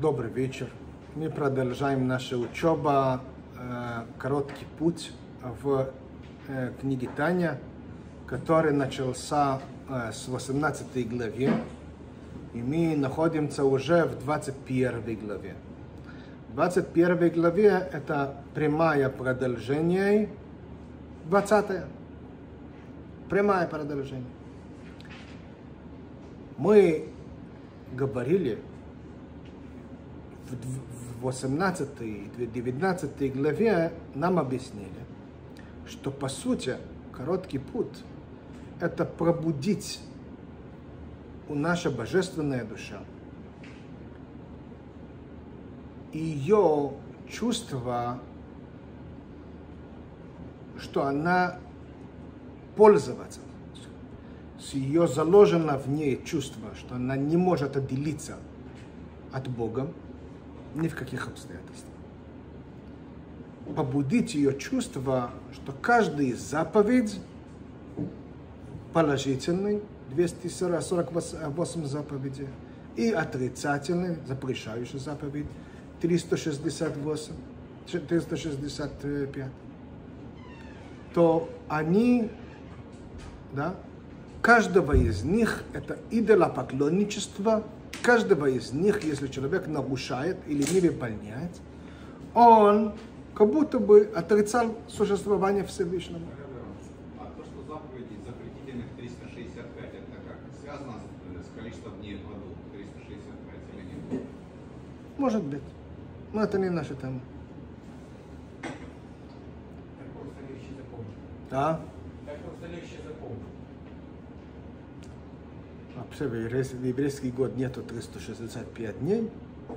Добрый вечер. Мы продолжаем нашу учебу э, «Короткий путь» в э, книге Таня, который начался э, с 18 главе, и мы находимся уже в 21 главе. 21 главе это прямое продолжение 20 прямое продолжение. Мы говорили в 18 и 19 главе нам объяснили, что по сути короткий путь – это пробудить у наша божественная душа ее чувство, что она пользоваться. С ее заложено в ней чувство, что она не может отделиться от Бога ни в каких обстоятельствах. Побудить ее чувство, что каждый заповедь положительный, 248 заповедей, и отрицательный, запрещающий заповедь, 368, 365, то они, да, каждого из них это идолопоклонничество, каждого из них, если человек нарушает или не выполняет, он как будто бы отрицал существование Всевышнего. А то, что заповеди запретительных 365, это как связано с, с количеством дней в году? 365 или нет? Может быть. Но это не наша тема. Да? Так просто легче запомнить. Вообще в еврейский, год нету 365 дней,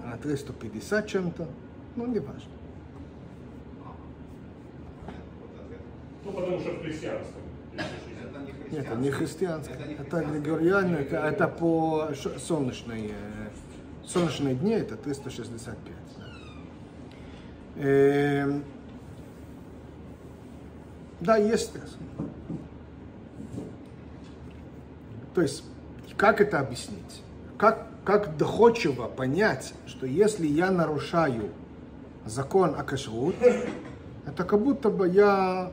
а 350 чем-то. Ну, не важно. Ну, потому что в христианском. Это не христианство. Нет, это не христианское. Это не Это григориально, это, это по солнечной, э, солнечные дни, это 365. да. Эм, Да, есть. То есть, как это объяснить? Как, как доходчиво понять, что если я нарушаю закон о кашрут, это как будто бы я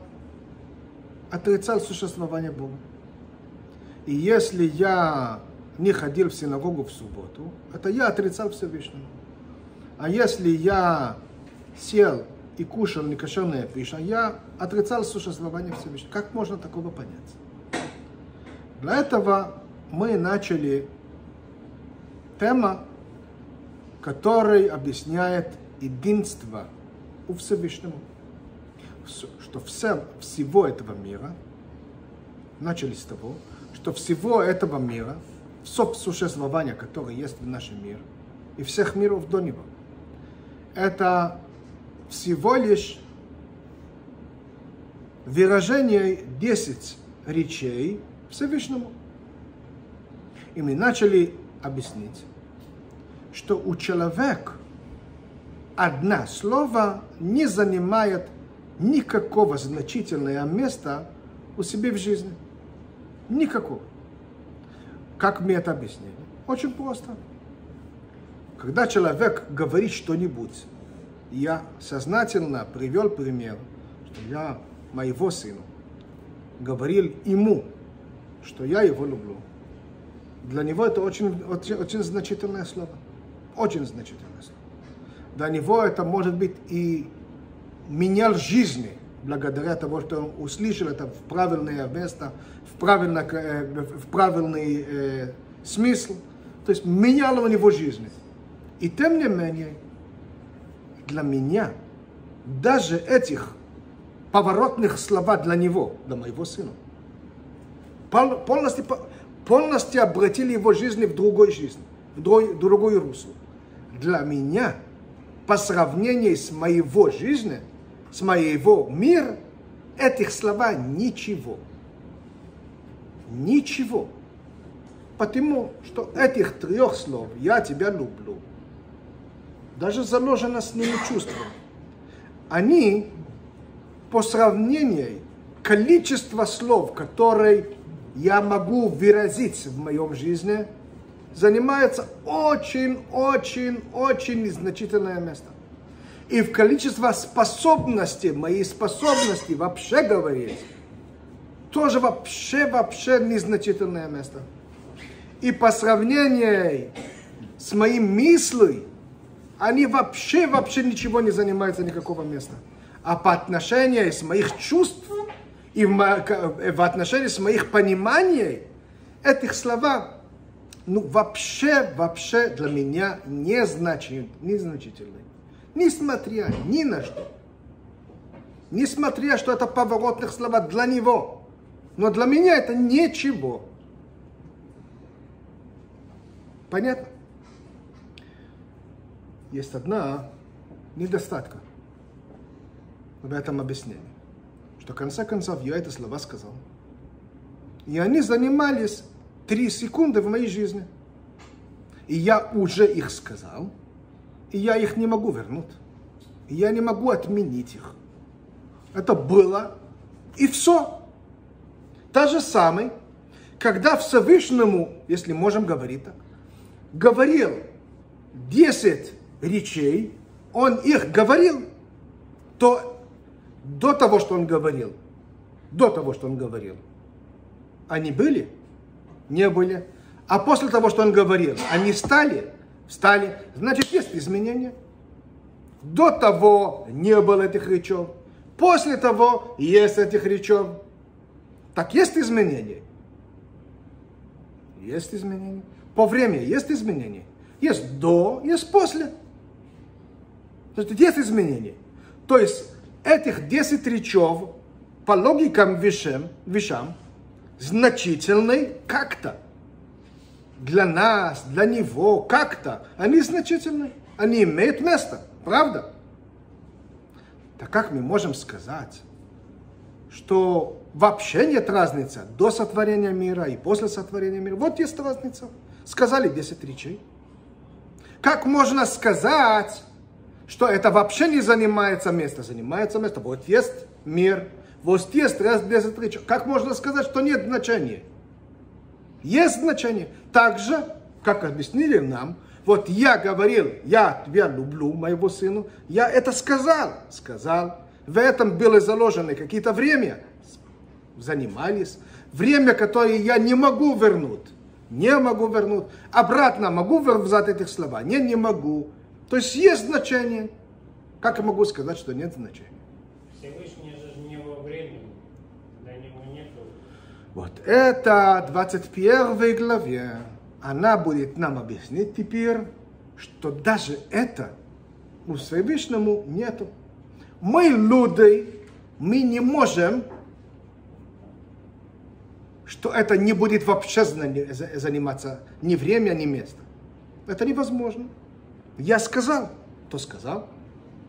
отрицал существование Бога. И если я не ходил в синагогу в субботу, это я отрицал Всевышнего. А если я сел и кушал некошерная пища, я отрицал существование Всевышнего. Как можно такого понять? Для этого мы начали тема, который объясняет единство у Всевышнего. Что все, всего этого мира, начали с того, что всего этого мира, все существование, которое есть в нашем мире, и всех миров до него, это всего лишь выражение 10 речей Всевышнему. И мы начали объяснить, что у человека одно слово не занимает никакого значительного места у себя в жизни. Никакого. Как мы это объяснили? Очень просто. Когда человек говорит что-нибудь, я сознательно привел пример, что я моего сына говорил ему, что я его люблю. Для него это очень, очень, очень значительное слово. Очень значительное слово. Для него это может быть и менял жизни благодаря тому, что он услышал это в правильное место, в правильный, э, в правильный э, смысл. То есть меняло у него жизнь. И тем не менее, для меня даже этих поворотных слова для него, для моего сына, пол- полностью, по- полностью обратили его жизнь в другой жизнь, в другой, русло. Для меня, по сравнению с моего жизни, с моего мира, этих слова ничего. Ничего. Потому что этих трех слов «я тебя люблю» даже заложено с ними чувство. Они по сравнению количества слов, которые я могу выразить в моем жизни, занимается очень-очень-очень незначительное место. И в количество способностей, моей способности вообще говорить, тоже вообще-вообще незначительное место. И по сравнению с моим мыслью, они вообще-вообще ничего не занимаются никакого места. А по отношению с моих чувств и в, в отношении с моих пониманий этих слова, ну вообще, вообще для меня незначительны, незначительны. Несмотря ни на что. Несмотря, что это поворотных слова для него. Но для меня это ничего. Понятно? Есть одна недостатка в этом объяснении. Что в конце концов я это слова сказал. И они занимались три секунды в моей жизни. И я уже их сказал, и я их не могу вернуть. И я не могу отменить их. Это было, и все. Та же самое, когда Всевышнему, если можем говорить так, говорил 10 речей, он их говорил, то до того, что он говорил, до того, что он говорил, они были? Не были. А после того, что он говорил, они стали? Стали. Значит, есть изменения. До того не было этих речей. После того есть этих речей. Так есть изменения? Есть изменения. По времени есть изменения. Есть до, есть после. Значит, есть изменения. То есть этих 10 речев по логикам вещам, вещам значительны как-то. Для нас, для него, как-то. Они значительны. Они имеют место. Правда? Так как мы можем сказать, что вообще нет разницы до сотворения мира и после сотворения мира? Вот есть разница. Сказали 10 речей. Как можно сказать, что это вообще не занимается место? Занимается место. Вот есть мир, вот есть раз 10 речей. Как можно сказать, что нет значения? Есть значение. Так же, как объяснили нам, вот я говорил, я тебя люблю, моего сына, я это сказал, сказал. В этом было заложено какие-то время, занимались. Время, которое я не могу вернуть не могу вернуть. Обратно могу взять этих слова? Нет, не могу. То есть есть значение. Как я могу сказать, что нет значения? Всевышний же не во времени. Для него нету. Вот это 21 главе. Она будет нам объяснить теперь, что даже это у Всевышнему нету. Мы люди, мы не можем что это не будет вообще заниматься ни время, ни место. Это невозможно. Я сказал, то сказал.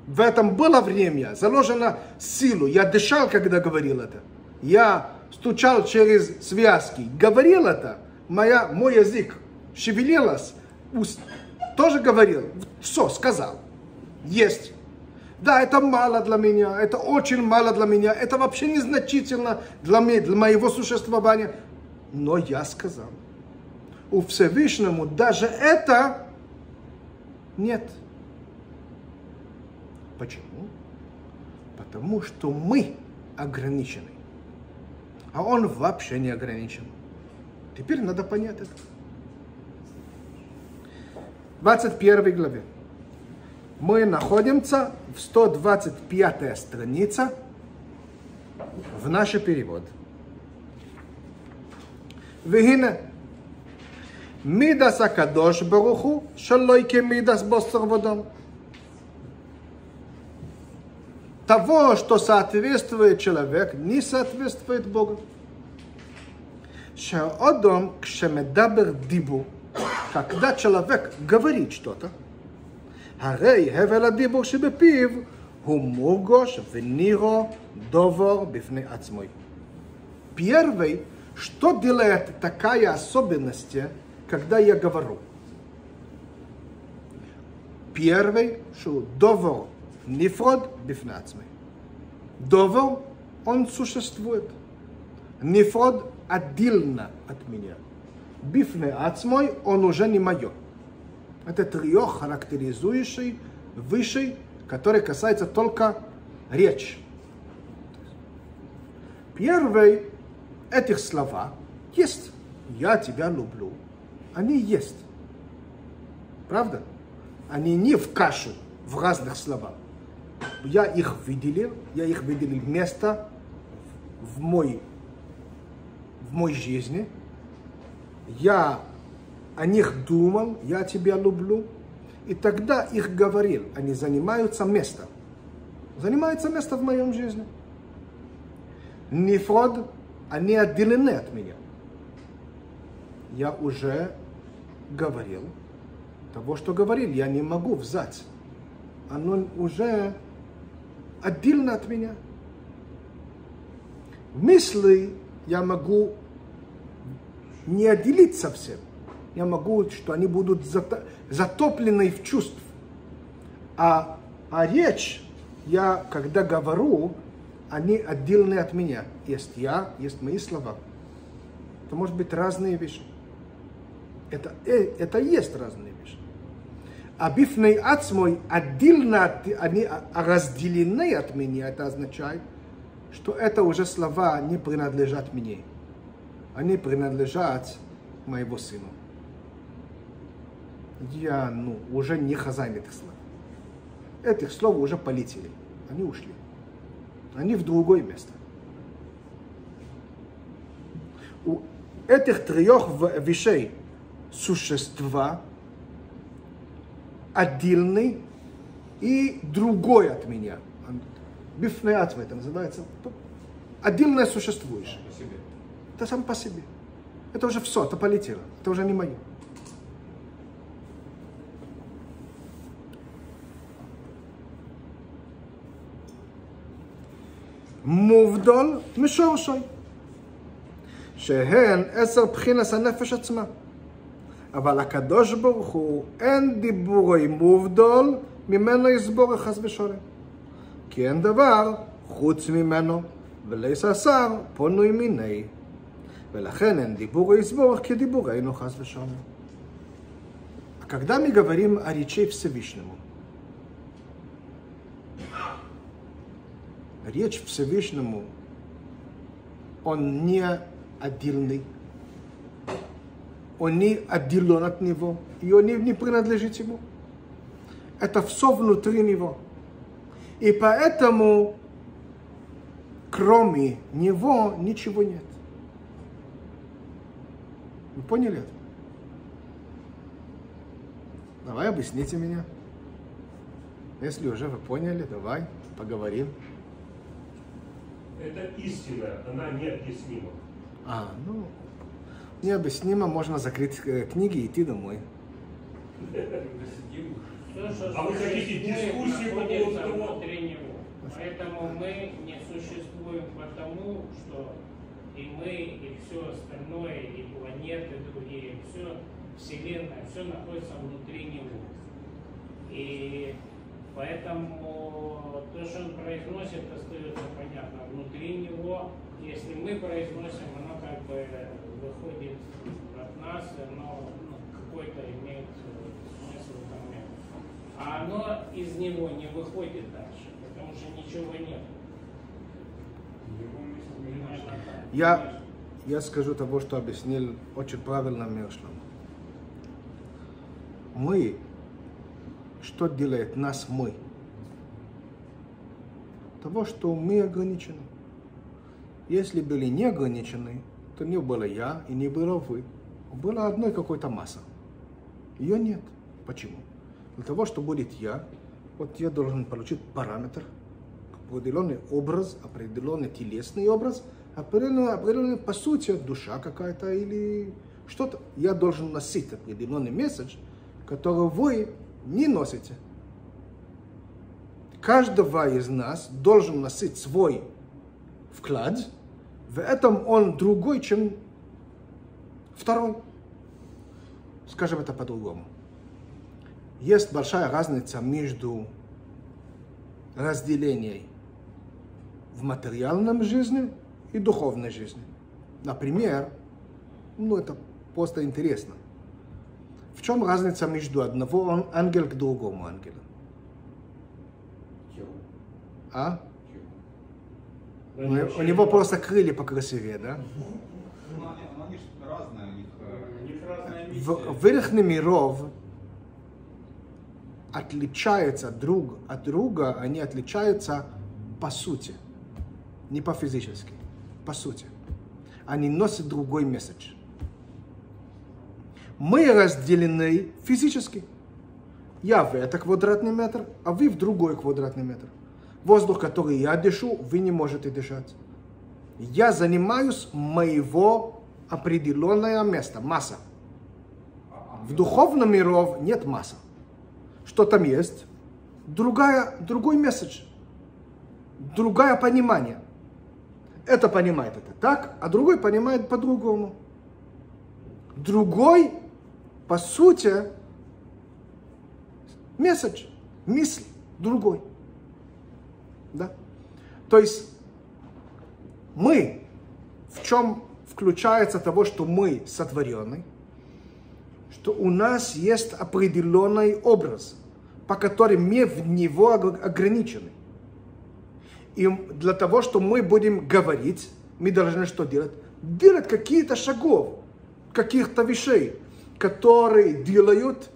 В этом было время, заложено силу. Я дышал, когда говорил это. Я стучал через связки, говорил это. Моя, мой язык шевелилась, тоже говорил. Все, сказал. Есть. Да, это мало для меня, это очень мало для меня, это вообще незначительно для, меня, для моего существования. Но я сказал, у Всевышнему даже это нет. Почему? Потому что мы ограничены. А он вообще не ограничен. Теперь надо понять это. 21 главе. Мы находимся в 125 страница в наш перевод. Вегина מידס הקדוש ברוך הוא שלא כמידס בוסר ודם. Того, что соответствует человек, не соответствует Богу. Шаодом кшемедабер дибу, когда человек говорит что-то, הרי הבל הדיבור שבפיו הוא מורגוש ונירו דובור בפני עצמו. Первый, что делает такая особенность, когда я говорю? Первый, что довор нефрод бифнацмой. Довор, он существует. Нефрод отдельно от меня. бифне ацмой, он уже не мое. Это трио, характеризующий высший, который касается только речи. Первый этих слова есть. Я тебя люблю. Они есть. Правда? Они не в кашу, в разных словах. Я их выделил, я их выделил место в мой, в моей жизни. Я о них думал, я тебя люблю. И тогда их говорил, они занимаются местом. Занимаются место в моем жизни. Нефрод, они отделены от меня. Я уже говорил того, что говорил, я не могу взять. Оно уже отдельно от меня. Мысли я могу не отделить совсем. Я могу, что они будут затоплены в чувств. А, а речь, я когда говорю, они отдельны от меня. Есть я, есть мои слова. Это может быть разные вещи. Это, э, это есть разные вещи. А бифней ацмой отдельно, от, они разделены от меня, это означает, что это уже слова не принадлежат мне. Они принадлежат моему сыну. Я ну, уже не хозяин этих слов. Этих слов уже полетели. Они ушли. Они в другое место. У этих трех вещей существа отдельный и другой от меня. Бифнеат это называется. Отдельное существующее. По себе. Это сам по себе. Это уже все, это полетело. Это уже не мое. מובדל משורשי, שהן עשר בחינס הנפש עצמה. אבל הקדוש ברוך הוא, אין דיבורי מובדל, ממנו יסבור חס ושלום. כי אין דבר חוץ ממנו, ולייס השר פונוי מיני. ולכן אין דיבורי יסבור כדיבורנו חס ושלום. Когда мы говорим о речи Всевышнему, речь Всевышнему, он не отдельный, он не отделен от него, и он не, принадлежит ему. Это все внутри него. И поэтому, кроме него, ничего нет. Вы поняли это? Давай объясните меня. Если уже вы поняли, давай поговорим. Это истина, она необъяснима. А, ну, необъяснимо, можно закрыть э, книги и идти домой. А вы хотите дискуссию по поводу того? внутри него. Поэтому мы не существуем потому, что и мы, и все остальное, и планеты другие, все, Вселенная, все находится внутри него. И поэтому то, что он произносит, остается понятно. Внутри него, если мы произносим, оно как бы выходит от нас, оно ну, какой-то имеет э, смысл этом мире. А оно из него не выходит дальше, потому что ничего нет. Я, я скажу того, что объяснил очень правильно Миршлам. Мы, что делает нас мы? Того, что мы ограничены. Если были не ограничены, то не было я и не было вы. Была одной какой-то масса. Ее нет. Почему? Для того, чтобы будет я, вот я должен получить параметр, определенный образ, определенный телесный образ, определенный, определенный по сути душа какая-то или что-то. Я должен носить определенный месседж, который вы не носите. Каждого из нас должен носить свой вклад, в этом он другой, чем второй. Скажем это по-другому. Есть большая разница между разделением в материальном жизни и духовной жизни. Например, ну это просто интересно. В чем разница между одного ан- ангела к другому ангелу? А? Чего? У, него- у него просто крылья покрасивее, да? Ну, ну, верхний миров отличаются друг от друга, они отличаются по сути, не по физически, по сути. Они носят другой месседж. Мы разделены физически. Я в это квадратный метр, а вы в другой квадратный метр. Воздух, который я дышу, вы не можете дышать. Я занимаюсь моего определенное место, масса. В духовном миров нет масса. Что там есть? Другая, другой месседж. Другое понимание. Это понимает это так, а другой понимает по-другому. Другой, по сути, месседж, мысль другой. Да? То есть мы, в чем включается того, что мы сотворены, что у нас есть определенный образ, по которому мы в него ог- ограничены. И для того, что мы будем говорить, мы должны что делать? Делать какие-то шагов, каких-то вещей, которые делают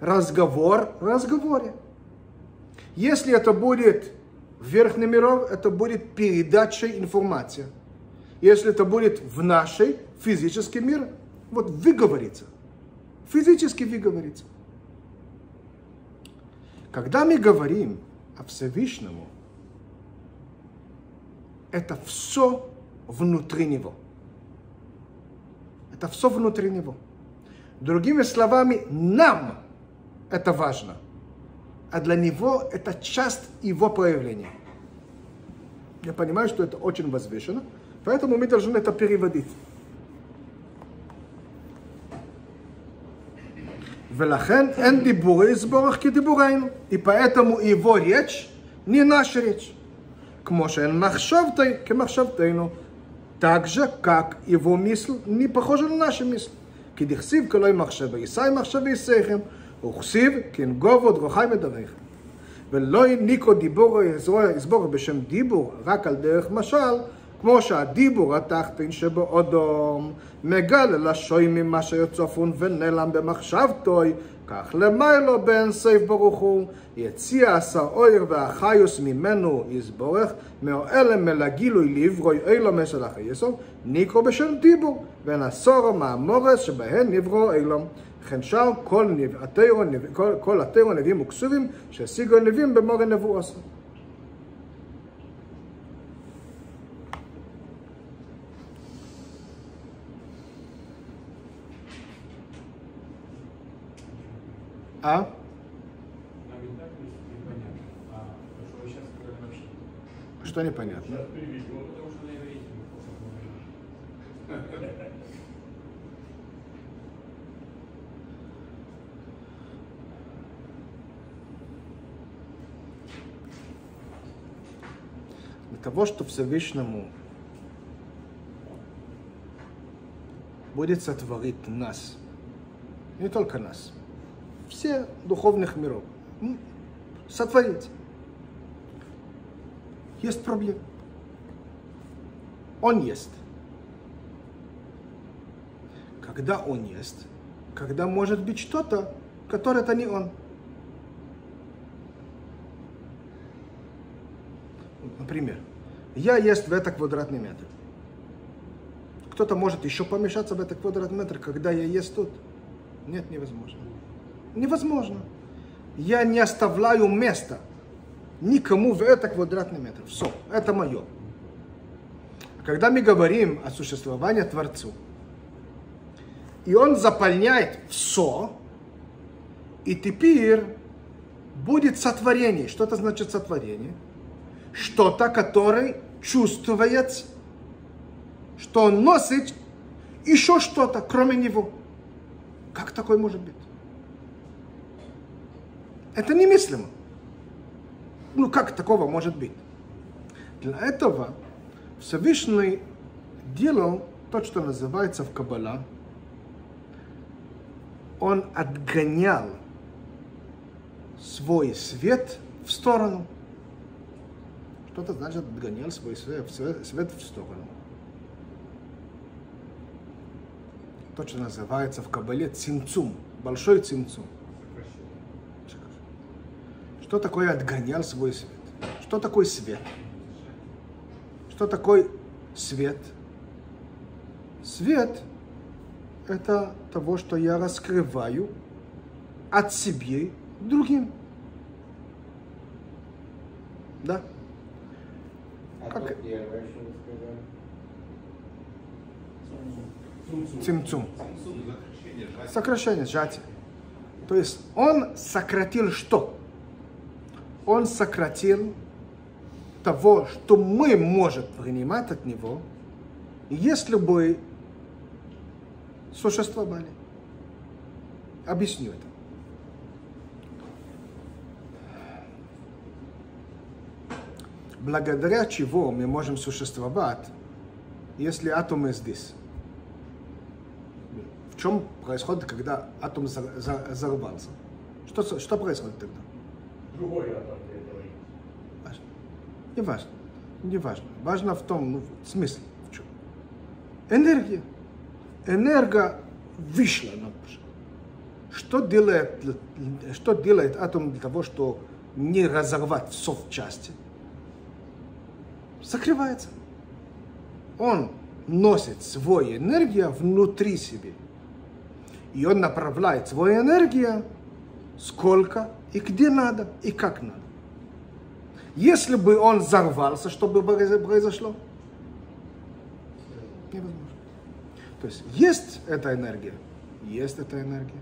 разговор в разговоре. Если это будет в верхнем миров, это будет передача информации. Если это будет в нашей физический мир, вот выговориться. Физически выговориться. Когда мы говорим о Всевышнему, это все внутри него. Это все внутри него. Другими словами, нам это важно, а для него это часть его проявления. Я понимаю, что это очень возвышено, поэтому мы должны это переводить. ולכן אין דיבורי סבורך כדיבורנו, и поэтому его речь не наша речь. כמו שאין מחשבתי כמחשבתנו, так же, как его мысль не похожа на нашу мысль. כי דכסיב כלוי מחשב וישאי מחשב וישאיכם, וכסיב כנגובו דרוכי מדריכם. ולא הניקו דיבור יסבור בשם דיבור רק על דרך משל, כמו שהדיבור התחתין שבאודום מגלה לשוy ממה שיוצפון ונעלם במחשבתוי, כך למיילו בן סייף ברוך הוא, יציע עשה אויר והחיוס ממנו יסבורך, מאוהלם מלגילוי לעברוי אילום של החייסו, ניקרו בשם דיבור, ונסורו מהמורס שבהן נברו אילום. וכן שאר כל, נב... התירו, נב... כל, כל התירו נביאים וכסובים שהשיגו נביאים במורה נבואסו. А? Нам и так непонятно. А то, что вы сейчас сказали вообще. Что непонятно? Того, чтобы Всевышнему будет сотворить нас, не только нас, все духовных миров, сотворить. Есть проблема. Он есть. Когда он есть, когда может быть что-то, которое это не он. Например, я есть в это квадратный метр. Кто-то может еще помешаться в этот квадратный метр, когда я есть тут. Нет, невозможно. Невозможно. Я не оставляю места никому в это квадратный метр. Все, это мое. Когда мы говорим о существовании Творцу, и он заполняет все, и теперь будет сотворение. Что это значит сотворение? Что-то, которое чувствует, что он носит еще что-то, кроме него. Как такое может быть? Это немыслимо. Ну, как такого может быть? Для этого Всевышний делал то, что называется в Каббала он отгонял свой свет в сторону. Что это значит отгонял свой свет, свет в сторону? То, что называется в Кабале цимцум, большой цимцум. Что такое отгонял свой свет? Что такое свет? Что такое свет? Свет – это того, что я раскрываю от себе другим. Да? Как-. Цимцум. Цимсум, сокращение, сжатие. Сокращение, сжатие. То есть он сократил что? Он сократил того, что мы можем принимать от него, если бы существовали. Объясню это. Благодаря чего мы можем существовать, если атомы здесь? В чем происходит, когда атом взорвался? Что, что происходит тогда? Другой атом есть. Важно. Не важно. Не важно. Важно в том, ну, смысл в чем. Энергия. Энерго вышла наружу. Что делает, что делает атом для того, чтобы не разорвать все в части? Закрывается. Он носит свою энергию внутри себя. И он направляет свою энергию сколько и где надо, и как надо. Если бы он взорвался, что бы произ- произошло? Невозможно. То есть есть эта энергия, есть эта энергия.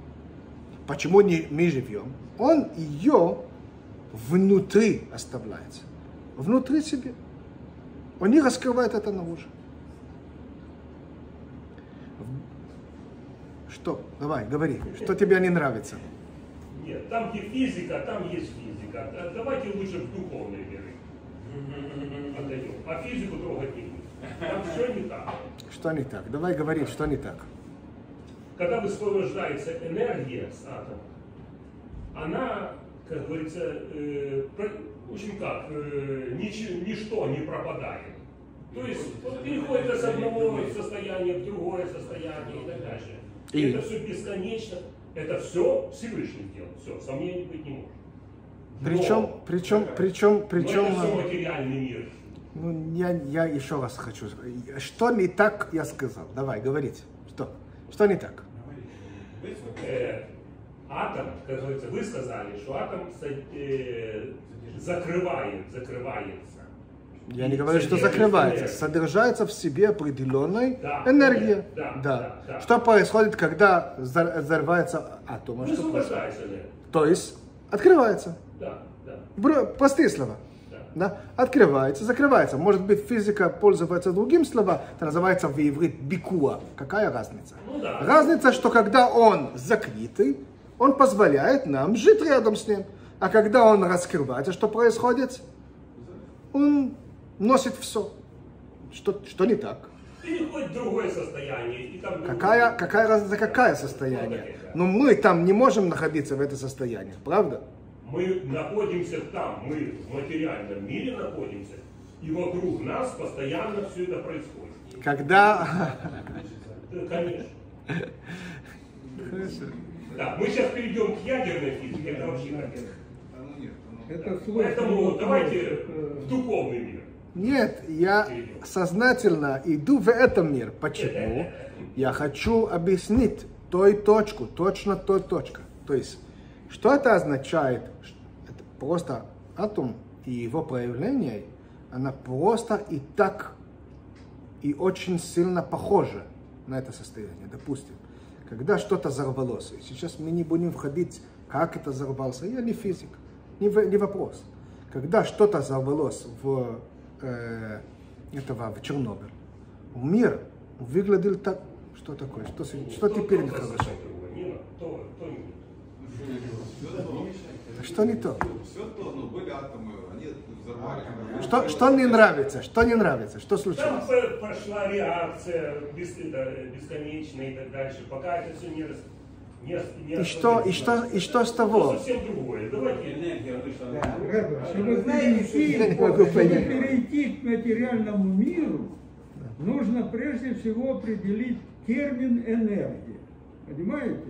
Почему не мы живем? Он ее внутри оставляется. Внутри себе. Он не раскрывает это наружу. Что? Давай, говори. Что тебе не нравится? Нет, там где физика, там есть физика. Давайте лучше в духовные миры отойдем. А физику трогать не будем. Там все не так. Что не так? Давай говори, что не так. Когда высвобождается энергия с атома, она, как говорится, э, в общем как, э, ничего, ничто не пропадает. То есть вот переходит с одного состояния в другое состояние и так дальше. И? Это все бесконечно. Это все Всевышний делал. Все, сомнений быть не может. Причем, Но- причем, причем, причем, Но это все э, материальный мир. ну, я, я еще раз хочу, сказать. что не так я сказал? Давай, говорите, что? Что не так? Э, атом, как говорится, вы сказали, что атом э, закрывает, закрывается. Я не говорю, что закрывается. Содержается в себе определенной Да, энергия. да, да, да. Что происходит, когда взор- взорвается атом? Что происходит? То есть открывается. Да, да, Простые слова. да. Да? Открывается, закрывается. Может быть, физика пользуется другим словом, это называется в иврите бикуа. Какая разница? Ну да. Разница, что когда он закрытый, он позволяет нам жить рядом с ним. А когда он раскрывается, что происходит? Он носит все. Что, что не так? Переходит в другое состояние. И там Какая, какая разница, какая состояние? Но мы там не можем находиться в это состоянии, правда? Мы находимся там, мы в материальном мире находимся, и вокруг нас постоянно все это происходит. Когда... Да, конечно. Да, мы сейчас перейдем к ядерной физике, это вообще капец. Это Поэтому давайте в духовный мир. Нет, я сознательно иду в этот мир. Почему? Я хочу объяснить той точку, точно той точка. То есть, что это означает? Это просто атом и его проявление, она просто и так, и очень сильно похожа на это состояние. Допустим, когда что-то взорвалось, и сейчас мы не будем входить, как это взорвался, я не физик, не, в- не вопрос. Когда что-то взорвалось в, э, этого, в Чернобыль, мир выглядел так, что такое, что, что теперь нехорошо, что не то. все то, ну, были атомы, они взорвались. Что, что не нравится, что не нравится, что Там случилось? п- пошла реакция бесконечная и так дальше, пока это все не, рас- Не, не И что, и что, и что с того? Совсем другое. Давайте. Энергия вышла на Да. Рэбе, чтобы перейти, чтобы к материальному миру, нужно прежде всего определить термин энергия. Понимаете?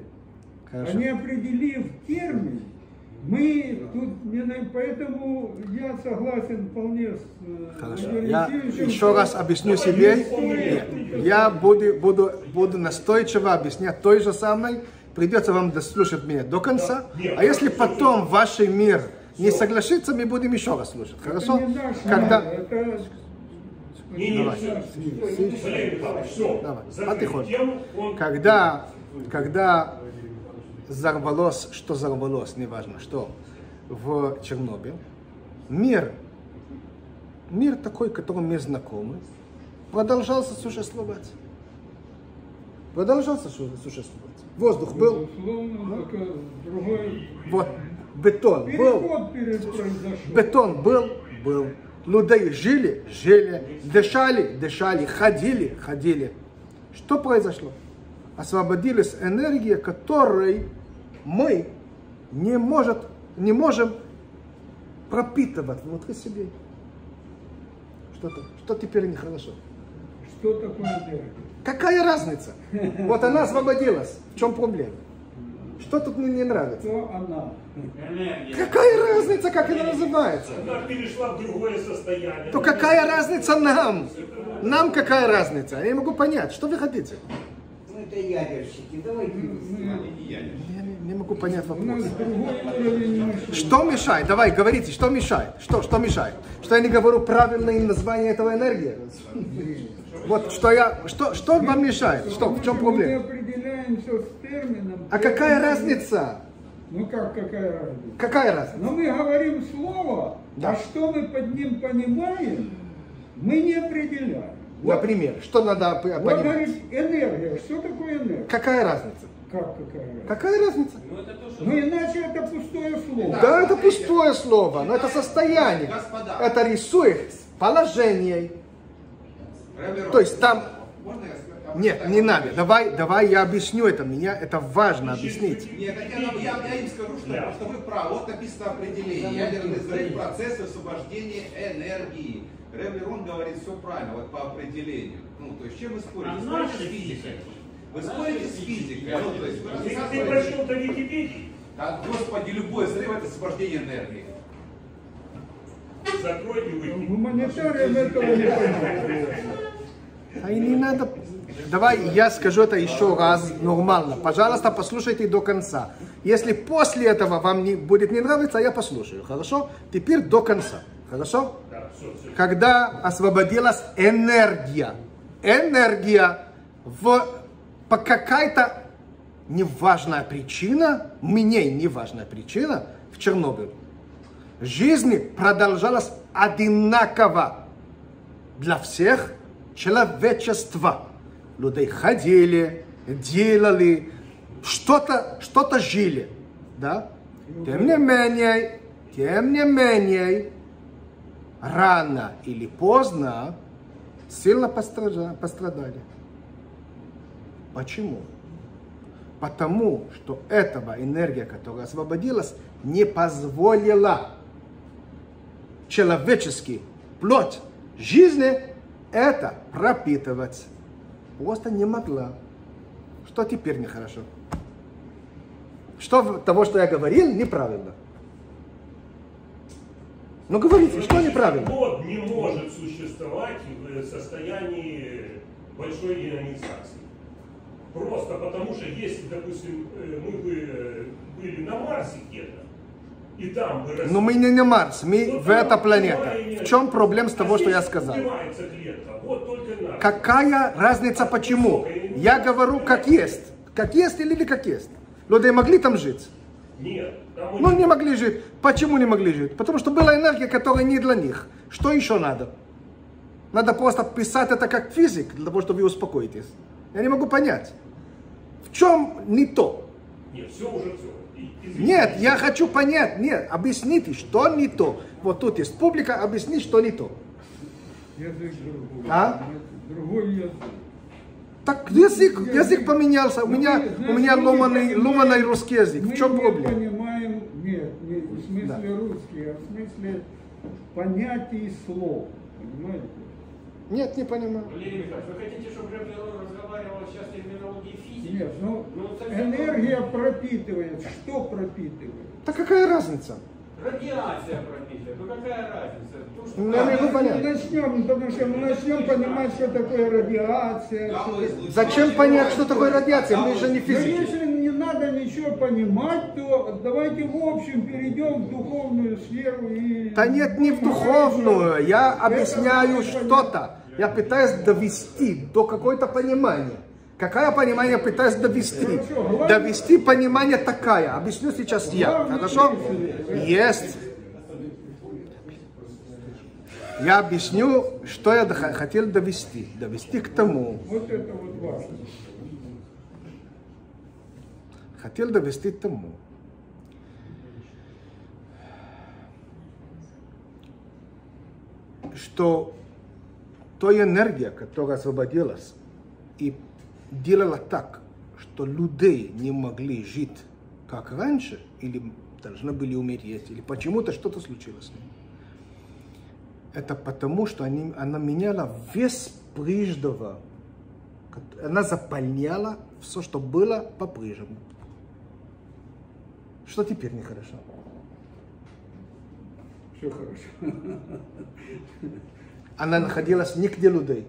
Хорошо. А не определив термин, мы тут не на- поэтому я согласен вполне с э, Хорошо. Я еще раз объясню себе. Я буду, буду, буду настойчиво объяснять той же самой. Придется вам дослушать меня до конца. А если потом ваш мир не согласится, мы будем еще раз слушать. Хорошо? Когда... Давай. Давай. Когда, когда взорвалось, что взорвалось, неважно что, в Чернобыль, мир, мир такой, которым мы знакомы, продолжался существовать. Продолжался су- существовать. Воздух был, безусловно, только другой вот, бетон был, переход бетон был, был. Люди жили, жили, дышали, дышали, ходили, ходили. Что произошло? Освободилась энергия, которой мы не, может, не можем пропитывать внутри себя. Что-то, что теперь нехорошо. Что такое энергия? Какая разница? Вот она освободилась. В чем проблема? Что тут мне не нравится? Кто она? Энергия. Какая разница, как она называется? Она перешла в другое состояние. То какая разница нам? Нам какая разница? Я не могу понять, что вы хотите? Ну это ядерщики, давайте не не, не могу понять вопрос. Что мешает? Давай, говорите, что мешает? Что, что мешает? Что я не говорю правильное название этого энергии? Вот что я, что, что вам мешает? Что, в чем Мы проблема? определяемся с термином. А какая разница? Ну как, какая разница? Какая разница? Но мы говорим слово, Да. а что мы под ним понимаем, мы не определяем. Вот, Например, что надо п- вот понимать? говорит энергия. Что такое энергия? Какая разница? Как какая разница? Какая разница? Ну это то, что... Ну иначе это пустое слово. Да, это пустое слово, но это состояние. Господа. Это рисует положение. То есть там- Можно я скажу? Нет, не надо. Давай, давай я объясню это. Меня это важно объяснить. Нет, так я, я, я им скажу, что Да. просто вы правы. Вот написано определение. Ядерный взрыв процесс освобождения энергии. Рэбе Рон говорит все правильно, вот по определению. Ну, то есть, чем вы спорите? А Спорите с физикой. физика. Вы спорите с физикой. Ну, то есть, вы Ты, прочел-то Википедии? Да, господи, любой взрыв это освобождение энергии. Закрой и выкинь. Гуманитариям этого не. А и не надо. Давай я скажу это еще раз нормально. Пожалуйста, послушайте до конца. Если после этого вам не, будет не нравиться, я послушаю. Хорошо? Теперь до конца. Хорошо? Да. Когда освободилась энергия. Энергия в по какая-то неважная причина, мне неважная причина в Чернобыле. Жизнь продолжалась одинаково для всех человечества. Люди ходили, делали, что-то что жили. Да? Тем не менее, тем не менее, рано или поздно сильно пострадали. Почему? Потому что этого энергия, которая освободилась, не позволила человеческий плоть жизни это пропитывать. Просто не могла. Что теперь нехорошо? Что того, что я говорил, неправильно? Ну говорите, что неправильно? Плод не может существовать в состоянии большой ионизации. Просто потому что если, допустим, э, мы бы э, были на Марсе где-то, и там Но мы не на Марс, мы Ну, в эта планета. В чем проблема с А того, что я здесь сказал? Вот. Какая разница почему? Я говорю как есть. Как есть или как есть. Люди могли там жить? Нет. Ну, не могли жить. Почему не могли жить? Потому что была энергия, которая не для них. Что еще надо? Надо просто писать это как физик, для того, чтобы вы успокоитесь. Я не могу понять. В чем не то? Нет, все уже все. Нет, я хочу понять. Нет, объясните, что не то. Вот тут есть публика, объясни, что не то. Язык другой. А? Другой язык. Так язык, язык поменялся. У меня, у меня ломаный, ломаный русский язык. В чем мы проблема? не понимаем, нет, не в смысле русский, а в смысле понятий слов. Понимаете? Нет, не понимаю. Валерий Михайлович, вы хотите, чтобы я разговаривал сейчас в терминологии физики? Нет, ну Ну, энергия пропитывает. Что пропитывает? Так какая разница? Радиация пропитывает. Ну какая разница? То, что... Ну, я не могу Мы понять. начнем, потому что мы начнем понимать, что такое радиация. что такое- излучение Зачем понять, что такое радиация? Мы Гамма же не Но физики. если не надо ничего понимать, то давайте в общем перейдем в духовную сферу и... Да нет, не в духовную. Я объясняю что-то. Я пытаюсь довести до какой-то понимания. Какое понимание пытаюсь довести? Довести понимание такая. Объясню сейчас я. Хорошо? Есть. Я объясню, что я хотел довести. Довести к тому. Хотел довести к тому, что той энергия, которая освободилась и делала так, что людей не могли жить как раньше, или должны были умереть, или почему-то что-то случилось с ними. Это потому, что они, она меняла вес прежнего, она заполняла все, что было по-прежнему. Что теперь нехорошо? Все хорошо. Она находилась нигде людей.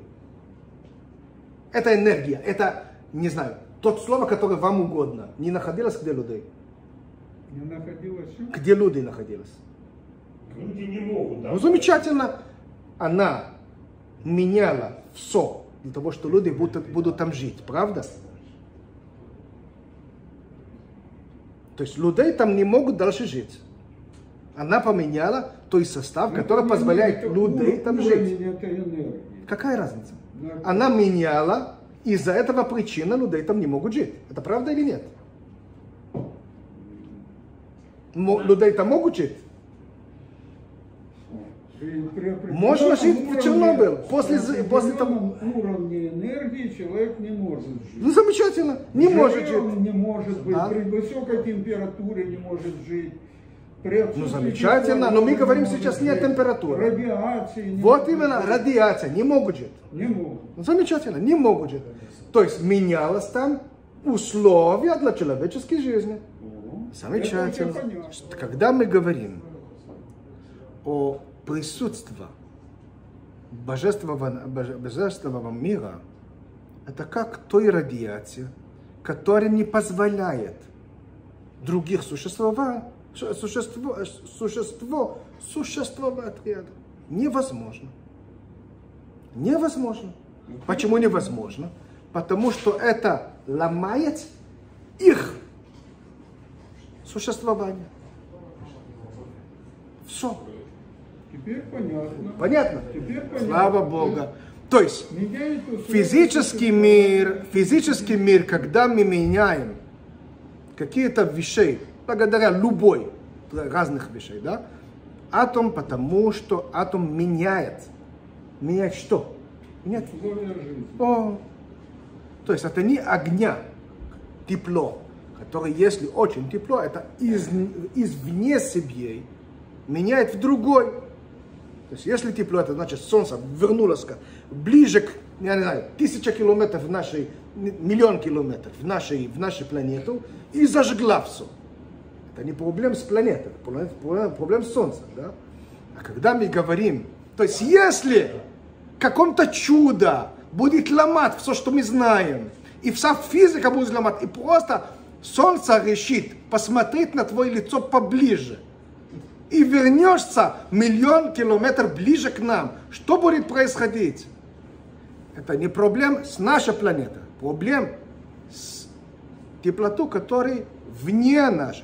Это энергия, это, не знаю, тот слово, которое вам угодно, не находилось где людей. Не находилась? Где люди находились? Люди не могут, да. Ну, замечательно. Она меняла все для того, что люди будут, будут там жить, правда? То есть людей там не могут дальше жить. Она поменяла той состав, который позволяет Это людей ур- там жить. Какая разница? Да. Она меняла, из-за этого причина людей там не могут жить. Это правда или нет? Людей там могут жить? Можно жить в Чернобыль. После после того- уровне энергии человек не может жить. Ну, замечательно. Не может Жиром жить. не может быть, А? при высокой температуре не может жить. Ну, замечательно, но мы говорим сейчас не о температуре. Радиации Вот именно, радиация. Не могут жить. Не могут. Ну, замечательно, не могут жить. То есть менялось там условия для человеческой жизни. Замечательно. Когда мы говорим о присутствии божественного, боже- божественного мира, это как той радиации, которая не позволяет других существовать, су- существо, существо существовать рядом. Невозможно. Невозможно. Почему невозможно? Потому что это ломает их существование. Все. Теперь понятно. Понятно? Теперь понятно. Слава Богу. То есть физический мир, физический мир, когда мы меняем какие-то вещи, благодаря любой разных вещей, да, атом, потому что атом меняет. Меняет что? Меняет. О, то есть это не огня, тепло, которое, если очень тепло, это из, извне себе меняет в другой. То есть если тепло, это значит солнце вернулось ближе к, я не знаю, тысяча километров в нашей, миллион километров в нашей, в нашей планету и зажгла все. Это не проблема с планетой, это проблем- проблем, проблем с Солнцем. Да? А когда мы говорим, то есть если каком-то чудо будет ломать все, что мы знаем, и вся физика будет ломать, и просто Солнце решит посмотреть на твое лицо поближе, и вернешься миллион километров ближе к нам, что будет происходить? Это не проблем с нашей планетой, проблем с теплотой, которая вне нашей.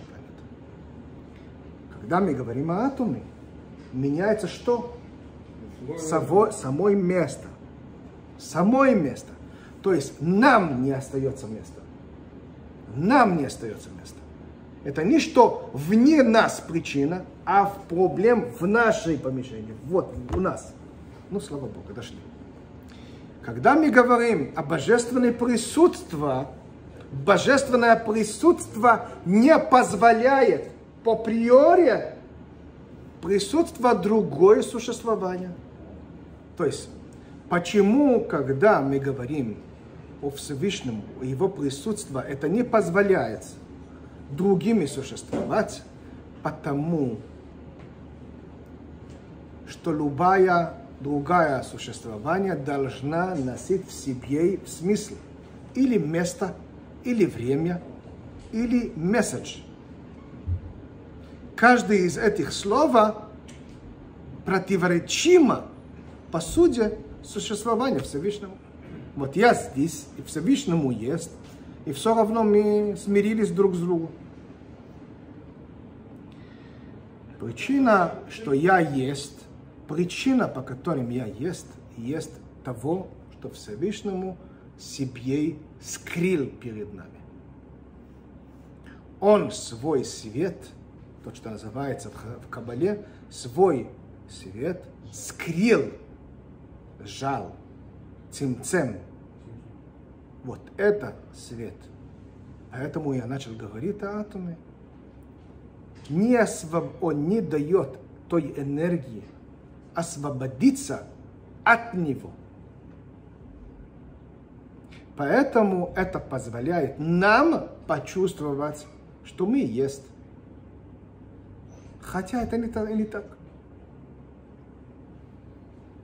Когда мы говорим о атоме, меняется что? Само, самое место. Самое место. То есть нам не остается места. Нам не остается места. Это не что вне нас причина, а в проблем в нашей помещении. Вот, у нас. Ну, слава Богу, дошли. Когда мы говорим о божественном присутствии, божественное присутствие не позволяет по присутствовать другое существование. То есть, почему, когда мы говорим о Всевышнем, его присутствии, это не позволяет другими существовать, потому что любая другая существование должна носить в себе смысл или место, или время, или месседж. Каждое из этих слов противоречимо по сути существования Всевышнему. Вот я здесь, и Всевышнему есть, и все равно мы смирились друг с другом. Причина, что я есть, причина, по которым я есть, есть того, что Всевышнему себе скрыл перед нами. Он свой свет, то, что называется в Кабале, свой свет скрыл, жал, цимцем. Вот это свет. Поэтому я начал говорить о атоме. Не освоб... Он не дает той энергии освободиться от него. Поэтому это позволяет нам почувствовать, что мы есть. Хотя это не, так- не так.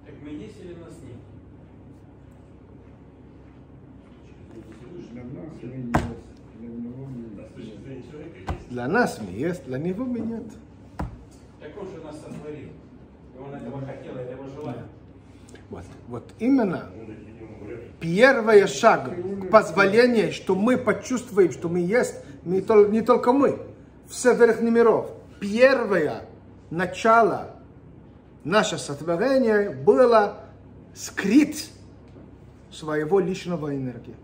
Так мы есть или нас нет? Для нас мы есть, для него мы есть. Для нас мы есть, для него мы нет. Так он же нас сотворил. И он этого хотел, это его желание. Вот, вот именно первый шаг к позволению, что мы почувствуем, что мы есть, не только мы, все верхних миров. Первое начало наше сотворение было скрыть своего личного энергии.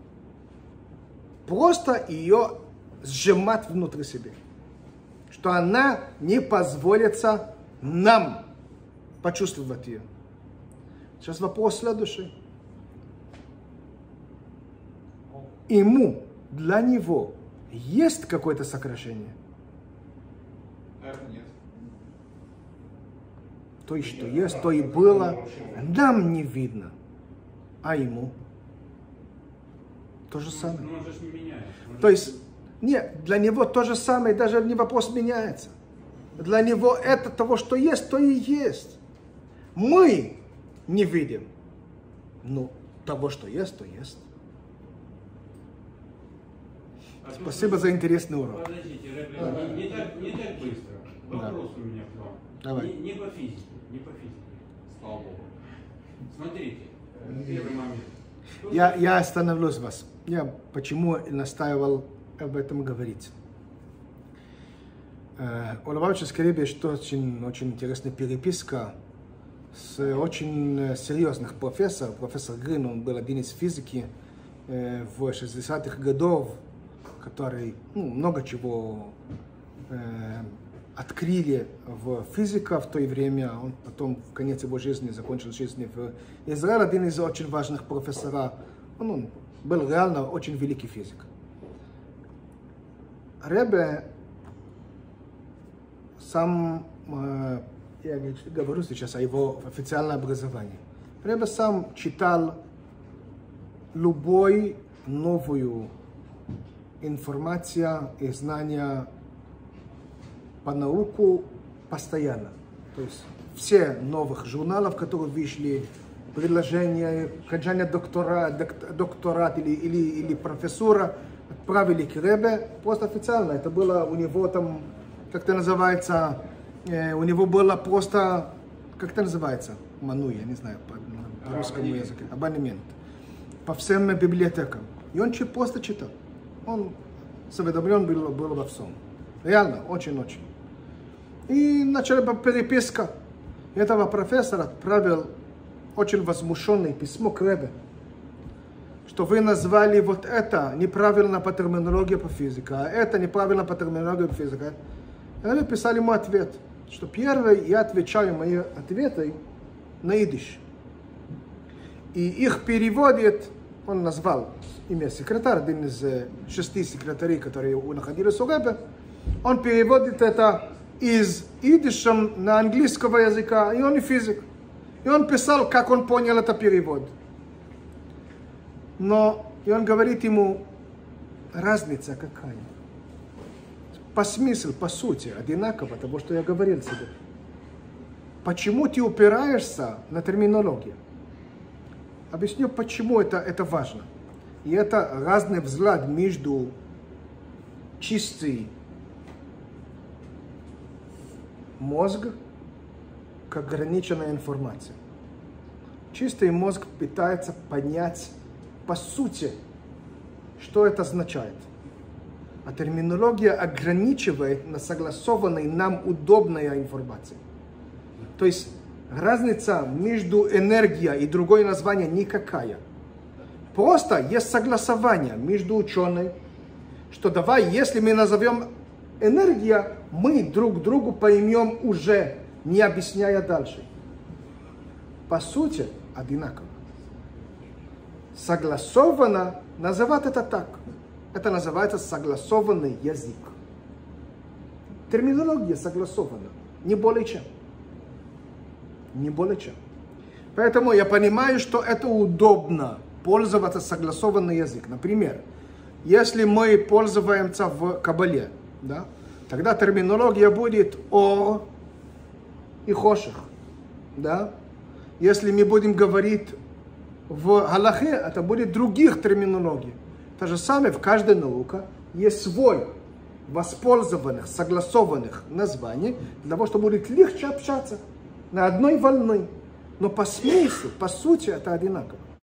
Просто ее сжимать внутри себя. Что она не позволится нам почувствовать ее. Сейчас вопрос следующий. Ему, для него, есть какое-то сокращение? Наверное, нет. То есть, что есть, то и было. Нам не видно. А ему? То же самое. Но он же не меняет. То есть, нет, для него то же самое, даже не вопрос меняется. Для него это того, что есть, то и есть. Мы не видим. Ну, того, что есть, то есть. А тут Спасибо за интересный урок. Подождите, Рэбби, не, не так, не так быстро. Вопрос у меня к вам. Давай. Не, не по физике, не по физике. Слава Богу. Смотрите, э, первый момент. Я, я остановлюсь вас. Я почему настаивал об этом говорить. Э, У Лобавича Скребе что очень, очень интересная переписка с очень э, серьезных профессоров. Профессор Грин, он был один из физики в 60-х годов, который ну, много чего э, открыли в физика в то время. Он потом в конец его жизни закончил жизнь в Израиле. Один из очень важных профессоров. Он, он был реально очень великий физик. Ребе сам, э, я говорю сейчас о его официальном образовании. Ребе сам читал любой новую информация и знания по науку постоянно. То есть все новых журналов, которые вышли, предложения, окончание доктора, док- докторат или, или, или профессора, отправили к Ребе просто официально. Это было у него там, как это называется, э, у него было просто, как это называется, ману, я не знаю по, по русскому языку, абонемент, по всем библиотекам. И он просто читал. Он осведомлен был, был во всем. Реально, очень-очень. И начали бы переписка. Этого профессора отправил очень возмущенное письмо к Ребе, что вы назвали вот это неправильно по терминологии по физике, а это неправильно по терминологии по физике. И они писали ему ответ, что первый я отвечаю мои ответы на идиш. и их переводит, он назвал имя секретарь, один из э, шести секретарей, которые находились у Рэбе, он переводит это из идишем на английского языка, и он и физик. И он писал, как он понял это перевод. Но, и он говорит ему, разница какая? По смыслу, по сути, одинаково того, что я говорил тебе. Почему ты упираешься на терминологию? Объясню, почему это, это важно. И это разный взгляд между чистый мозг к ограниченной информации. Чистый мозг пытается понять по сути, что это означает. А терминология ограничивает на согласованной нам удобной информации. То есть разница между энергией и другое название никакая. Просто есть согласование между учеными, что давай, если мы назовем энергия, мы друг другу поймем уже, не объясняя дальше. По сути, одинаково. Согласованно называть это так. Это называется согласованный язык. Терминология согласована, не более чем. Не более чем. Поэтому я понимаю, что это удобно пользоваться согласованный язык. Например, если мы пользуемся в Кабале, да, тогда терминология будет о и хоших. Да? Если мы будем говорить в Галахе, это будет других терминологий. То же самое в каждой науке есть свой воспользованных, согласованных названий, для того, чтобы будет легче общаться на одной волне. Но по смыслу, по сути, это одинаково.